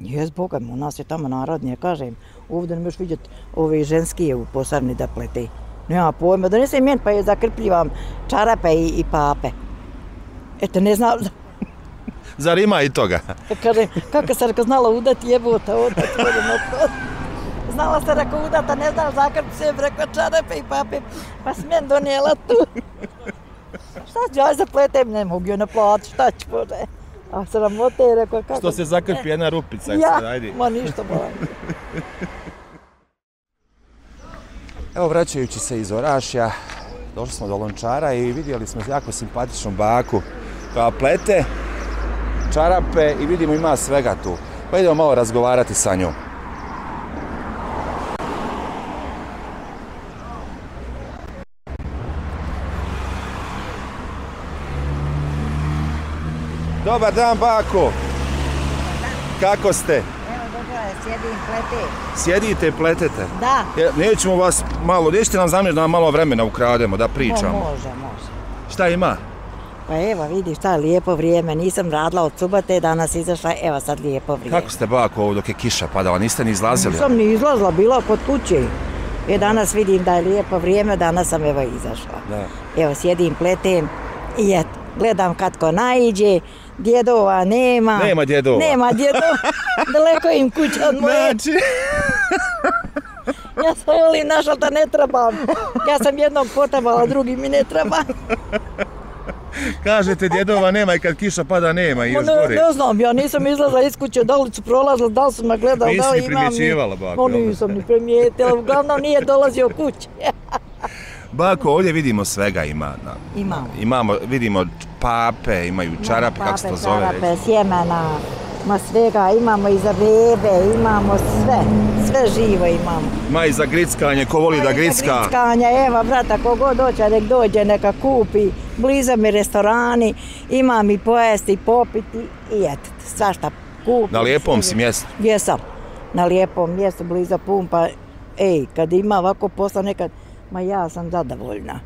Jes, Boga u nas je tamo narodnije, kažem, ovdje ne možeš vidjeti ove ženskije u posavni da plete. Nema pojma, donesem mjen pa je zakrpljivam čarape i, i pape. Eto, ne znam, Zar ima i toga? kaže, kako sam rekao, znala udati jebota, udati, odem oprost. Znala sam rekao udata, ne znam, zakrp se preko čarape i pape, pa smijem donijela tu. šta ću, aj zapletem, ne mogu joj naplati, šta ću, bože. A sramote je rekao, kako... Što se zakrpi jedna rupica, Ja, ajde. ma ništa, bolam. Evo vraćajući se iz Orašja, došli smo do Lončara i vidjeli smo jako simpatičnu baku koja plete čarape i vidimo ima svega tu. Pa idemo malo razgovarati sa njom. Dobar dan, bako. Kako ste? Evo, dobro je, sjedim, plete. Sjedite pletete. Da. Nećemo vas malo, nećete nam zamjeriti da vam malo vremena ukrademo, da pričamo. Mo, može, može. Šta ima? Pa evo, vidi šta je lijepo vrijeme, nisam radila od subote, danas izašla, evo sad lijepo vrijeme. Kako ste bako ovo dok je kiša padala, niste ni izlazili? Nisam ni izlazila, bila kod kuće. E, danas vidim da je lijepo vrijeme, danas sam evo izašla. Da. Evo, sjedim, pletem i eto, gledam kad ko naiđe, djedova nema. Nema djedova. Nema djedova, daleko im kuća od moje. Znači, Ja sam voli našla da ne trebam. Ja sam jednom potrebala, drugi mi ne treba. kažete djedova nema i kad kiša pada nema i još ne, gore. ne znam, ja nisam izlazila iz kuće, da li su prolazila, da li su me gledali, Nisi da li imam... primjećivala, bako, da? nisam ni primijetila, uglavnom nije dolazio kuće. Bako, ovdje vidimo svega ima. Na, Imamo. Imamo, vidimo pape, imaju čarape, kako se to zove? Čarape, sjemena, ma svega, imamo i za bebe, imamo sve, sve živo imamo. Ma i za grickanje, ko voli da gricka. Grickanja, evo, brata, kogod doće, nek dođe, neka kupi, blizu mi restorani, imam i pojesti, i popiti i eto, svašta kupi. Na lijepom si mjestu. Jesam, na lijepom mjestu, blizu pumpa. Ej, kad ima ovako posla nekad, ma ja sam zadovoljna.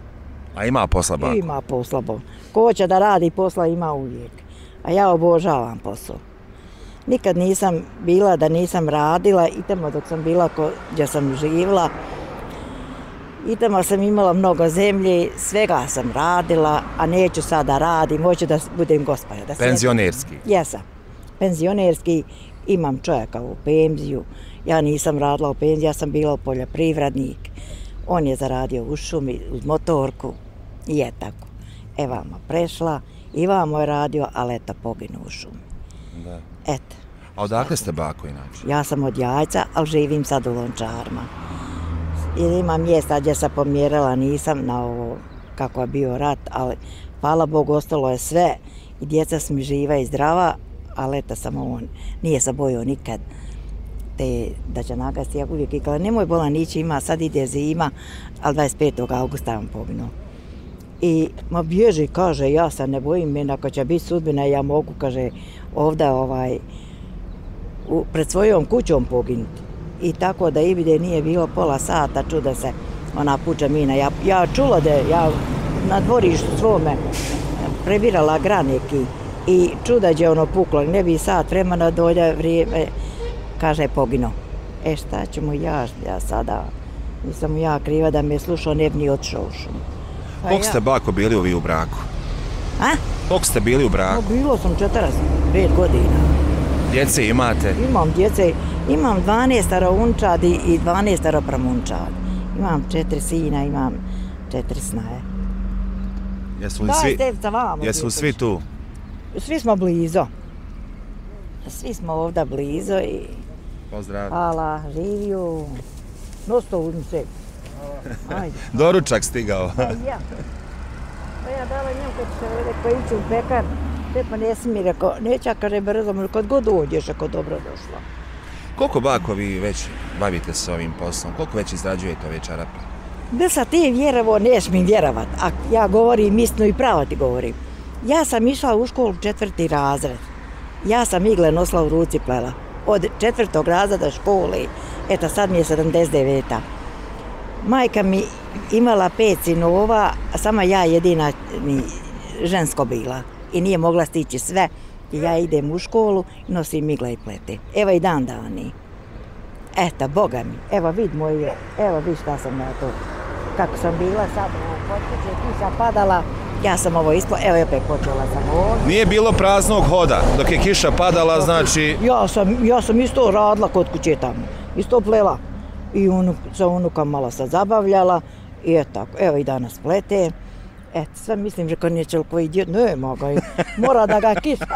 A ima posla bako. Ima posla, bo. Ko će da radi posla ima uvijek. A ja obožavam posao. Nikad nisam bila da nisam radila, i tamo dok sam bila ko, gdje sam živjela. I tamo sam imala mnogo zemlje, svega sam radila, a neću sada radim, hoću da budem gospođa. Da sjedim. Penzionerski. Jesam. Penzionerski, imam čovjeka u penziju. Ja nisam radila u penziji, ja sam bila poljoprivrednik. On je zaradio u šumi uz motorku i je tako. E vamo prešla i vamo je radio, ali eto poginu u šumi. Da. Eto, A odakle ste bako inače? ja sam od jajca, ali živim sad u Lončarima. I ima mjesta gdje sam pomjerala, nisam na ovo kako je bio rat, ali hvala Bogu ostalo je sve i djeca su mi živa i zdrava, ali eto samo on nije se bojio nikad te da će nagasti, ja uvijek ikala, nemoj bolan ići, ima, sad ide zima, ali 25. augusta on poginuo. I ma bježi, kaže, ja se ne bojim, meni ako će biti sudbina, ja mogu, kaže, ovdje ovaj, u, pred svojom kućom poginuti. I tako da Ibide nije bilo pola sata, čuda se ona puča mina. Ja, ja čula da ja na dvorištu svome prebirala graneki i čuda je ono puklo, ne bi sat vremena dolje vrijeme, kaže pogino. E šta ću mu ja, ja sada, nisam ja kriva da me je slušao, ne bi ni otišao u šumu. Pa Koliko ste bako bili vi u braku? A? Koliko ste bili u No, braku? bilo sam 45 godina. Djece imate? Imam djece, imam 12 unčadi i 12 pramunčadi. Imam četiri sina, imam četiri snaje. Jesu li svi, vamo. jesu li svi tu? Svi smo blizo. Svi smo ovdje blizo i Pozdrav. hvala, živiju. Nosto uzmice. Ajde. Doručak stigao. Pa ja. Pa ja dala njemu kad se rekao ići u pekar. Te pa nesi mi rekao, neća kaže brzo, kad god dođeš ako dobro došla. Koliko bako vi već bavite se ovim poslom? Koliko već izrađujete ove čarape? Da sa ti vjerovo, neš mi vjerovat, a ja govorim istinu i pravo ti govorim. Ja sam išla u školu četvrti razred. Ja sam igle nosila u ruci plela. Od četvrtog razreda škole, eto sad mi je 79. Majka mi imala pet sinova, a sama ja jedina mi žensko bila. I nije mogla stići sve, I ja idem u školu nosim igle i plete. Evo i dan dani. Eto, boga mi, evo vid moje, evo vid šta sam ja to. Kako sam bila sad ono, u potpuće, kiša padala, ja sam ovo ispla, evo i opet počela sam ovdje. Nije bilo praznog hoda. Dok je kiša padala, znači... Ja sam, ja sam isto radila kod kuće tamo, isto plela. I unuk, sa unukom malo se zabavljala i eto tako, evo i danas plete. Eto, sve mislim, rekao neće li koji djed, ne moga, mora da ga kiša,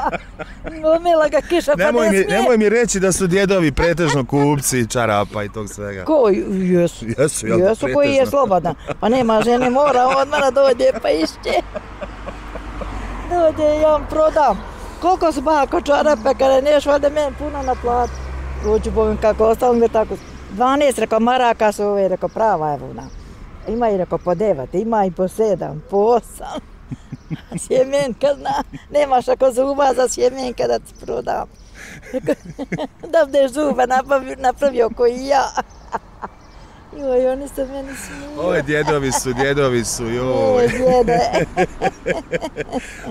umila ga kiša pa Nemoj ne mi, smije. nemoj mi reći da su djedovi pretežno kupci čarapa i tog svega. Ko, jesu, Jesu, jel jesu koji je slobodan. Pa nema žene, mora odmah da dođe pa išće. Dođe, ja vam prodam. Koliko su bako čarape, kada neš valjda meni puno na plat. Uću povim kako ostalo mi je tako. 12 reko maraka su ove, reko prava je vuna. Ima i reko po devet, ima i po sedam, po osam. Sjemenka zna, nemaš ako zuba za sjemenka da ti prodam. Da budeš zuba napravio, napravio koji ja. Joj, oni se meni smiju. Oj, djedovi su, djedovi su, Oj, joj. djede.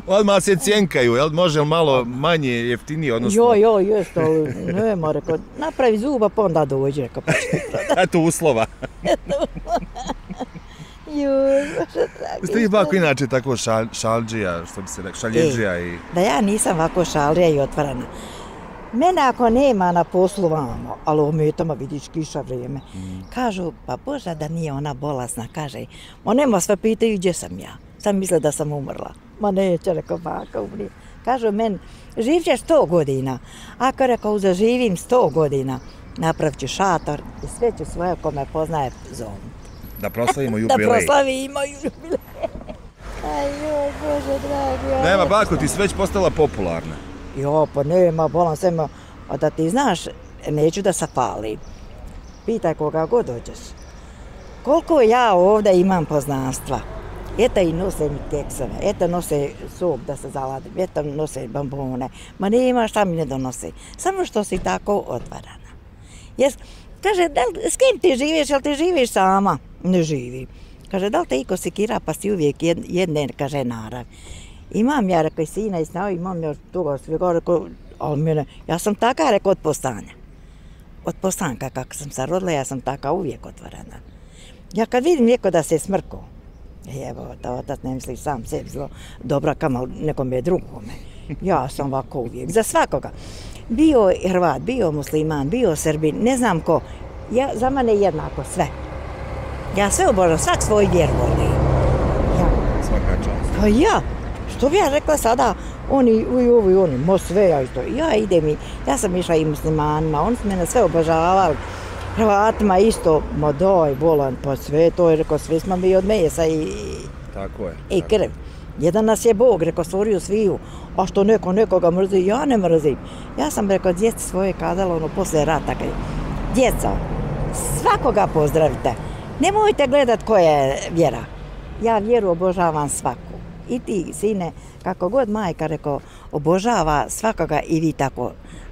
Odmah se cjenkaju, jel? Može malo manje, jeftinije, odnosno... Joj, joj, jest, ali nema, rekao, napravi zuba, pa onda dođe, rekao, pa ću ti prodati. Eto uslova. Joj, bože dragi. Ste vi bako inače tako šal, šalđija, što bi se rekao, šaljeđija i... Da ja nisam ovako šalija i otvarana. Mene ako nema na poslu vamo, ali u metama vidiš kiša vrijeme, kažu, pa Boža da nije ona bolesna, kaže, ma nema sve pitaju gdje sam ja. Sam misle da sam umrla. Ma neće, rekao, baka umri. Kažu meni, živ ćeš sto godina. Ako rekao, zaživim sto godina, napravit ću šator i sve ću svoje ko me poznaje zovnuti. Da proslavimo Da jubilej. proslavi imaju jubilej. Aj joj, Bože dragi. Nema, bako, ti si već postala popularna. Jo, pa nema, bolan sve ima. A da ti znaš, neću da se pali. Pitaj koga god dođeš. Koliko ja ovdje imam poznanstva. Eto i nose mi keksove, eto nose sup da se zaladim, eto nose bambone. Ma nema šta mi ne donose. Samo što si tako otvarana. Jes, kaže, da li, s kim ti živiš, jel ti živiš sama? Ne živi. Kaže, da li te iko sekira pa si uvijek jedne, kaže, narav. Imam ja, rekao, i sina i snao, imam još dugo, sve gore, rekao, ali mene, ja sam taka, rekao, od postanja. Od postanka, kako sam se rodila, ja sam taka uvijek otvorena. Ja kad vidim neko da se smrko, e, evo, da otac ne misli sam sebi zlo, dobra kama nekome drugome. Ja sam ovako uvijek, za svakoga. Bio Hrvat, bio musliman, bio Srbin, ne znam ko. Ja, za mene jednako sve. Ja sve obožavam, svak svoj vjer voli. Ja, Svaka čast. pa ja, što bi ja rekla sada, oni, uj, ovi, oni, mo sve ja isto. Ja idem i, ja sam išla i muslimanima, oni su mene sve obožavali. Hrvatima isto, ma daj, bolan, pa sve to je, rekao, sve smo mi od mesa i, Tako je. i krv. Jedan nas je Bog, rekao, stvorio sviju, a što neko nekoga mrzi, ja ne mrzim. Ja sam rekao, djeci svoje kazala, ono, posle rata, kad, djeca, svakoga pozdravite. Nemojte gledat koja je vjera. Ja vjeru obožavam svaku. I ti, sine, kako god majka rekao, obožava svakoga i vi tako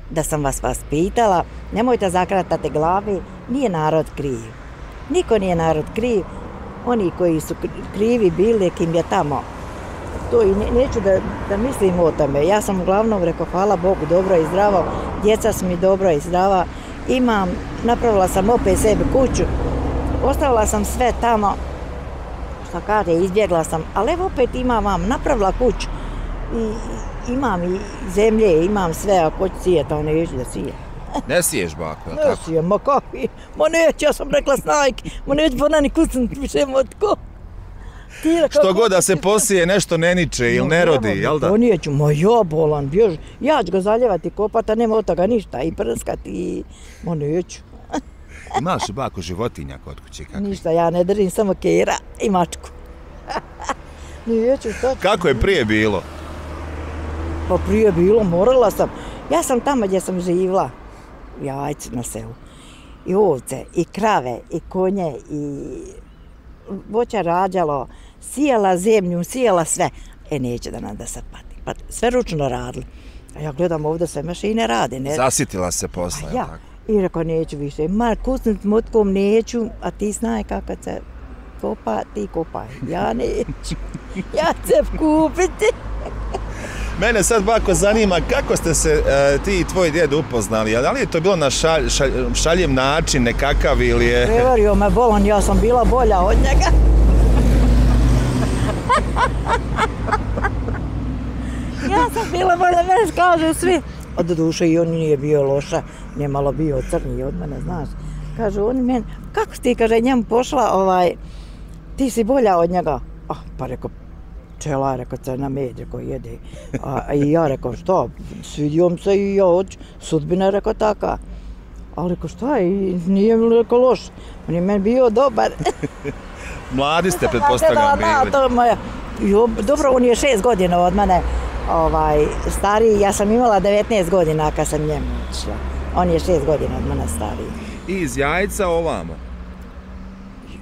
da sam vas vas pitala, nemojte zakratati glavi, nije narod kriv. Niko nije narod kriv, oni koji su krivi bili, kim je tamo. To i ne, neću da, da mislim o tome. Ja sam uglavnom rekao, hvala Bogu, dobro i zdravo, djeca su mi dobro i zdrava, imam, napravila sam opet sebi kuću, ostavila sam sve tamo, što kaže, izbjegla sam, ali evo opet imam vam, napravila kuću i imam i zemlje, imam sve, ako hoću sijeti, ali neću da sijem. Ne siješ bako, Ne tako? sijem, ma kakvi, ma neću, ja sam rekla snajki, ma neću po nani kucnut više motko. Ti Što god da se posije, nešto ne niče ili ne rodi, jel da? Pa neću, ma ja bolan, bjež, ja ću ga zaljevati kopati, a nema od toga ništa, i prskati, i... ma neću. Imaš bako životinja kod kuće kakvi? Ništa, ja ne držim samo kera i mačku. neću, to. Kako je prije bilo? Pa prije bilo, morala sam. Ja sam tamo gdje sam živla, jajci na selu. I ovce, i krave, i konje, i voća rađalo, sijala zemlju, sijala sve. E, neće da nam da se pati. Pa sve ručno radili. A ja gledam ovdje sve mašine rade. Ne? Zasitila se posla, ja. tako? I rekao, neću više. Ma, kucnut motkom neću, a ti znaj kako se kopa, ti kopaj. Ja neću. ja ću se kupiti. Mene sad bako zanima kako ste se e, ti i tvoj djed upoznali, a da li je to bilo na šalj, šalj, šaljiv način nekakav ili je... Prevario me bolan, ja sam bila bolja od njega. ja sam bila bolja, mene kažu svi. A do duše i on nije bio loša, nije malo bio crni od mene, znaš. Kažu on meni, kako ti, kaže, njemu pošla, ovaj, ti si bolja od njega. Ah, pa rekao, čela, rekao, crna medje koji jede. A, i ja rekao, šta, svidio se i ja, hoću, sudbina rekao taka. Ali rekao, šta i nije mi rekao loš. On je meni bio dobar. Mladi ste, pretpostavljam, da, da, bili. to je moja. Jo, dobro, on je šest godina od mene ovaj, stariji. Ja sam imala 19 godina kad sam njemu išla. On je šest godina od mene stariji. I iz jajca ovamo.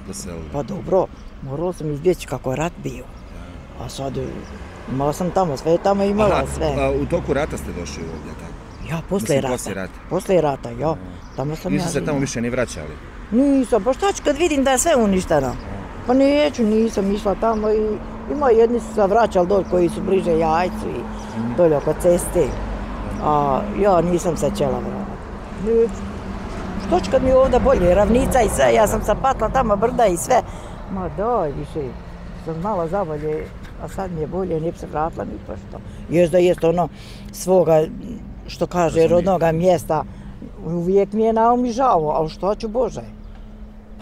Doselili. Pa dobro, morala sam izbjeći kako je rat bio. A sad, imala sam tamo sve, tamo imala Aha, sve. a u toku rata ste došli ovdje, tako? Ja, posle Mislim, rata. poslije rata. Posle rata, ja. Tamo sam Niste ja se tamo više ni vraćali. Nisam, pa šta ću kad vidim da je sve uništeno? Pa neću, nisam išla tamo i ima jedni su se vraćali dole koji su bliže jajcu i dolje oko ceste. A ja nisam se čela. Neću. Što ću kad mi je ovdje bolje, ravnica i sve, ja sam se patla tamo brda i sve. Ma daj više, sam malo zabolje, a sad mi je bolje, nije se vratila ni po što. Jest da jest ono svoga, što kaže, rodnoga mjesta, uvijek mi je na i žao, ali što ću Bože?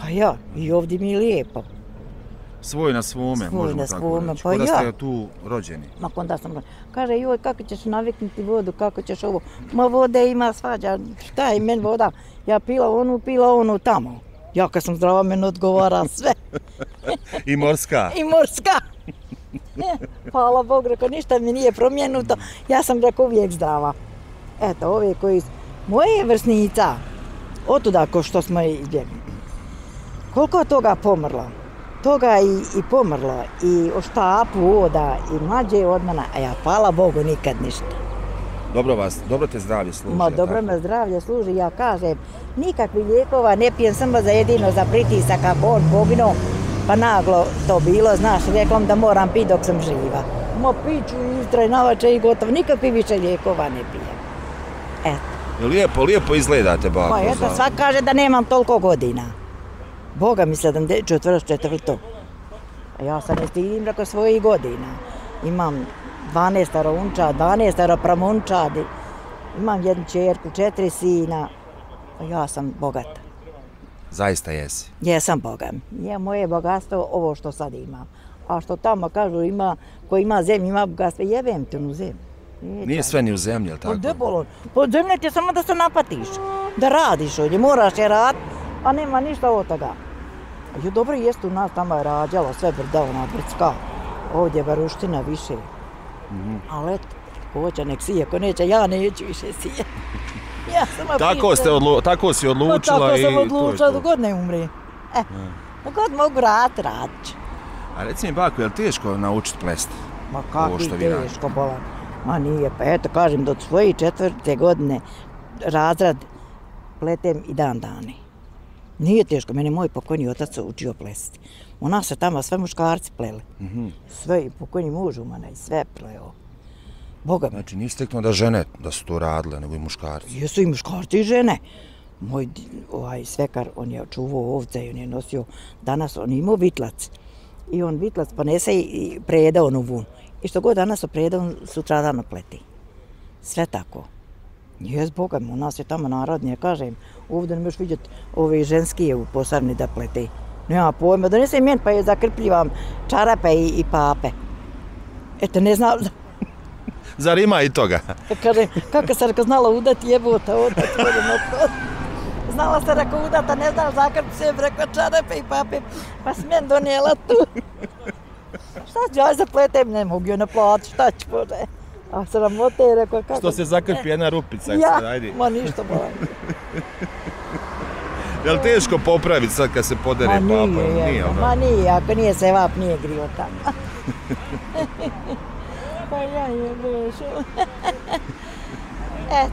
Pa ja, i ovdje mi je lijepo. Svoj na svome, Svoj možemo na tako svome, reći. pa ja. ste tu rođeni. Ma onda sam, kaže, joj, kako ćeš naviknuti vodu, kako ćeš ovo. Ma vode ima svađa, šta je meni voda? Ja pila onu, pila onu tamo. Ja kad sam zdrava, meni odgovara sve. I morska. I morska. Hvala Bog, rekao, ništa mi nije promijenuto. Ja sam rekao uvijek zdrava. Eto, ove koji... su- Moje vrsnica, otuda ko što smo izbjegli. Koliko je toga pomrlo? Toga i, i pomrlo, i o štapu voda, i mlađe od mene, a ja, hvala Bogu, nikad ništa. Dobro vas, dobro te zdravlje služi. Ma dobro tako? me zdravlje služi, ja kažem, nikakvih lijekova ne pijem samo za jedino za pritisak, ako on poginuo, pa naglo to bilo, znaš, reklam da moram piti dok sam živa. Ma piću istraj navače i gotovo, nikakvih više lijekova ne pijem. Eto, Lijepo, lijepo izgledate, bako. pa eto, svak kaže da nemam toliko godina. Boga mi 74. A ja se ne stidim preko svojih godina. Imam 12 unča, 12 pramunčadi, imam jednu čerku, četiri sina. Ja sam bogata. Zaista jesi. Jesam bogam. Je moje bogatstvo ovo što sad imam. A što tamo kažu ima, ko ima zemlju, ima bogatstvo, jebem te u zemlju. Nije sve ni u zemlji, Pa tako? debolo, pod zemlje ti je samo da se napatiš, da radiš ovdje, moraš je rad, a nema ništa od toga. Jo, dobro jest u nas tamo je rađalo sve brda, ona brdska, ovdje varuština više. Mhm. Ali eto, ko hoće nek sije, ko neće, ja neću više sije. ja sam Tako, ste odlu, tako si odlučila pa, tako i sam to je odlučila, to. dok god ne umri. E, dok god mogu radit, radit ću. A reci mi, bako, je li teško naučiti plesti? Ma vi radite. teško bolan. Ma nije, pa eto kažem, do svoje četvrte godine razrad pletem i dan dani. Nije teško, mene moj pokojni otac učio plesti. U nas se tamo sve muškarci pleli. Mhm. Sve, i pokojni muž u mene, i sve pleo. Boga mi, Znači, nisi teknuo da žene da su to radile, nego i muškarci. jesu i muškarci i žene. Moj ovaj svekar, on je čuvao ovce i on je nosio, danas on imao vitlac. I on vitlac ponese i- preda onu vun. I što god danas preda, on sutradan pleti. Sve tako. Jes, Boga mi, u nas je tamo narodnije, kažem, ovdje ne možeš vidjeti ove ženskije u posavni da plete. Nema pojma, donesem mjen pa je zakrpljivam čarape i, i pape. Eto, ne znam, Zar ima i toga? Kaže, kako se reko znala udati jebota, odat, vodom oprot. Znala se reko udata, ne znam, zakrp se preko čarape i pape, pa meni donijela tu. šta ću, aj zapletem, ne mogu joj naplati, šta ću, bože. A sramote je rekao, kako... Što se zakrpi jedna rupica, Ja, sad, ajde. ma ništa, bolan. Je li teško popraviti sad kad se podere Ma papa? nije, Nije, nije, jel da? ma nije, ako nije se vap, nije grio tamo. Ja je bešu. Eto.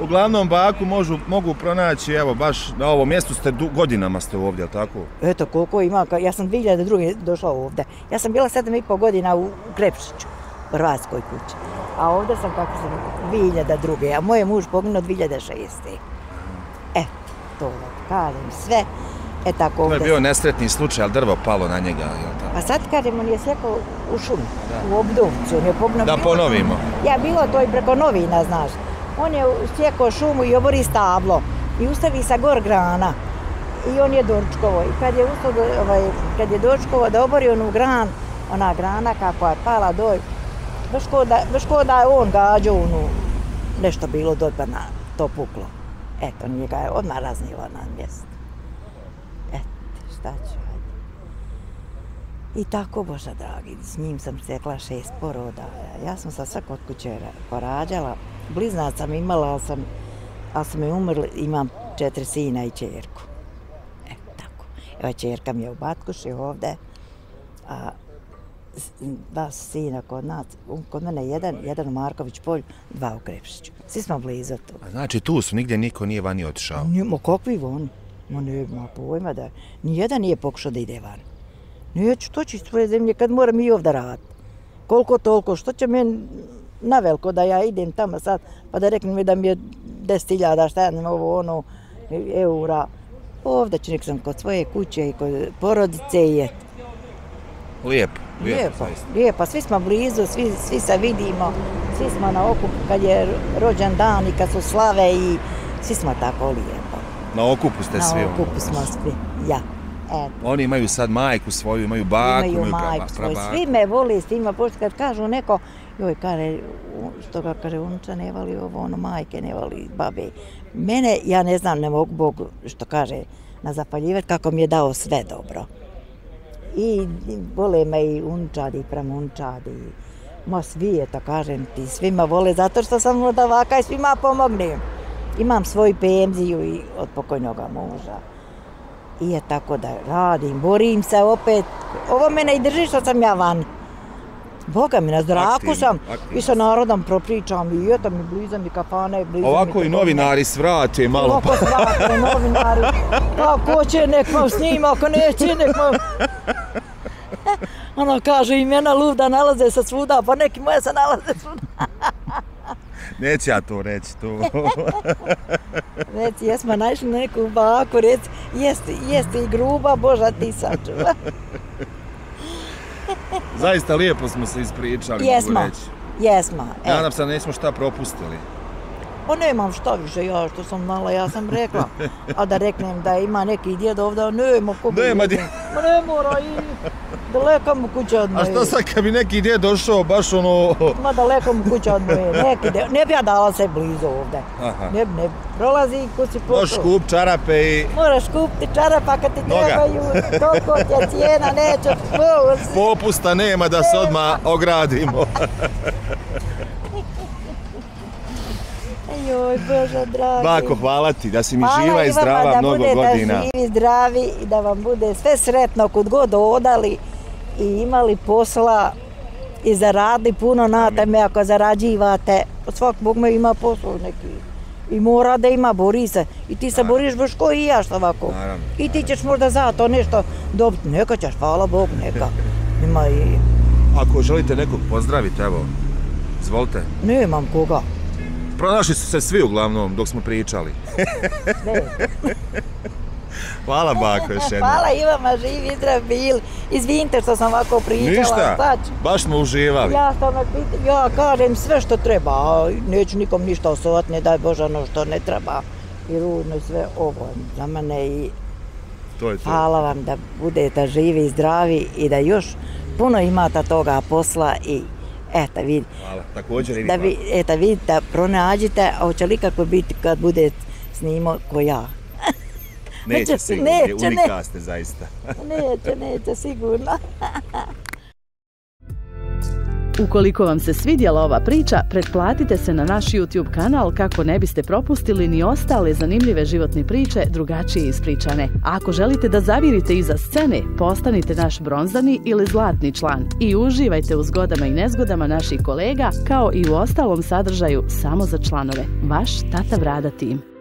Uglavnom, baku možu, mogu pronaći, evo, baš na ovom mjestu ste, du- godinama ste ovdje, tako? Eto koliko ima, ja sam 2002. došla ovdje. Ja sam bila sedam i pol godina u, u Krepšiću. Hrvatskoj kući. A ovdje sam, kako sam, 2002. A moj muž poginuo 2006. E, to kažem sve. E tako To je ovdje bio nesretni slučaj, ali drvo palo na njega, jel tako? A sad kažem, on je sjekao u šumi, u obdovcu, on je poginuo. Da ponovimo. Ja bilo to i preko novina, znaš. On je sjekao šumu i obori stablo i ustavi sa gor grana. I on je dočkovo. I kad je, ovaj, kad je dočkovo da obori onu gran, ona grana kako je pala doj, baš ko da, baš ko da je on gađao onu, nešto bilo doj pa na to puklo. Eto, nije ga je odmah raznila na mjesto. Šta ću, ajde. I tako, Boža dragi, s njim sam stekla šest poroda. Ja sam sa svak od kuće porađala. Bliznac sam imala, ali sam, ali su mi umrli, imam četiri sina i čerku. E, tako. Evo, čerka mi je u Batkuši ovde, a dva sina kod nas, kod mene jedan, jedan u Marković polju, dva u Krepšiću. Svi smo blizu tu. A Znači tu su, nigdje niko nije vani otišao. Nimo, kakvi oni? Ma nema pojma da, nijedan nije pokušao da ide van. Neću, to ću iz svoje zemlje kad moram i ovdje raditi. Koliko toliko, što će meni naveliko da ja idem tamo sad, pa da reknem mi da mi je 10.000, šta ja znam, ovo ono, eura. Ovdje ću nek sam kod svoje kuće i kod porodice i eto. Lijepo, lijepo, lijepo, svi smo blizu, svi, svi se vidimo, svi smo na okupu kad je rođen dan i kad su slave i svi smo tako lijepo. Na okupu ste Na svi. ono, okupu smo svi, ja. Eto, Oni imaju sad majku svoju, imaju baku, imaju imaju, majku praba- svoju, svi me voli s tima, pošto kad kažu neko, joj, kare, što ga kaže, unuča ne voli ovo, ono, majke ne voli, babe. Mene, ja ne znam, ne mogu Bog, što kaže, na zapaljivati kako mi je dao sve dobro. I i vole me i unčadi, i pramunčadi. Ma svi je, to kažem ti, svima vole, zato što sam odavaka i svima pomognem. Imam svoju penziju i od pokojnog muža. I je tako da radim, borim se opet. Ovo mene i drži što sam ja van. Boga mi, na zraku Aktivno, sam aktivno. i sa narodom propričam i eto mi bliza mi kafane, bliza mi Ovako i trgovine. novinari svrate malo. pa- Ovako svrate novinari. Pa ko će nek vam snima, ako neće nek vam... Ono kaže imena luda nalaze se svuda, pa neki moje se nalaze svuda. Neće ja to reći, to. Reci, jesmo našli neku baku, reci, jeste, jeste i gruba, Boža ti sačuva. Zaista lijepo smo se ispričali, Jesmo, mogu reći. jesmo. E, Nadam se da nismo šta propustili. pa nemam šta više ja što sam znala, ja sam rekla. A da reknem da ima neki djed ovdje, nema koga. Nema idem. Ma ne mora i daleko mu kuća od A moje. što sad kad bi neki djed došao baš ono... Ma daleko mu kuća od moje. Neki de, ne bi ja dala se blizu ovdje. Aha. Ne, ne, prolazi ko si Možeš pošao. kup čarape i Moraš kupiti čarapa kad ti Noga. trebaju, toliko ti je cijena, nećeš povući. popusta nema da se odmah ogradimo. Joj, Bože, dragi. Bako, hvala ti, da si mi Hvala živa i vama zdrava da mnogo budete godina. živi, zdravi i da vam bude sve sretno kud god odali i imali posla i zaradili puno na teme ako zarađivate. Svak Bog me ima posao neki. I mora da ima, bori se. I ti se boriš baš ko i ja što ovako. Naravno, I ti ćeš možda za to nešto dobiti. Neka ćeš, hvala Bog, neka. Ima i... Ako želite nekog pozdraviti, evo, izvolite. Nemam koga. Pronašli su se svi uglavnom dok smo pričali. Ne. Hvala bako još jednom. Hvala i vama, živi, zdrav bili. Izvinite što sam ovako pričala. Ništa, baš smo uživali. Ja sam pita, ja kažem sve što treba, a neću nikom ništa osovati, ne daj Bože ono što ne treba. I ružno i sve ovo za mene i To je to. hvala vam da budete živi i zdravi i da još puno imate toga posla i eto vidi, Hvala. Također i vi. da vi, bako. eto vidite, pronađite, a hoće li kako biti kad bude snimo ko ja? Neće neće, sigurno, neće, ne. unika ste zaista. Neće, neće, sigurno. Ukoliko vam se svidjela ova priča, pretplatite se na naš YouTube kanal kako ne biste propustili ni ostale zanimljive životne priče drugačije ispričane. A ako želite da zavirite iza scene, postanite naš bronzani ili zlatni član i uživajte u zgodama i nezgodama naših kolega kao i u ostalom sadržaju samo za članove. Vaš Tata Vrada tim.